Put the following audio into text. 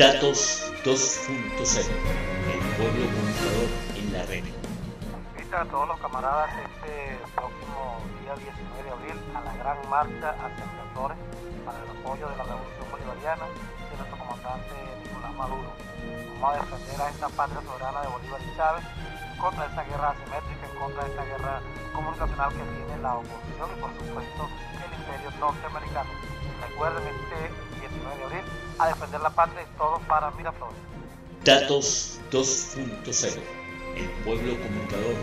Datos 2.0, el pueblo comunicador en la red. Invita a todos los camaradas este próximo día 19 de abril a la gran marcha hacia Flores para el apoyo de la revolución bolivariana de nuestro comandante Nicolás Maduro. Vamos a defender a esta patria soberana de Bolívar y Chávez contra esta guerra asimétrica, en contra de esta guerra comunicacional que tiene la oposición y por supuesto el imperio norteamericano. Recuerden a defender la patria y todo para Miraflores. Datos 2.0, el pueblo comunicador.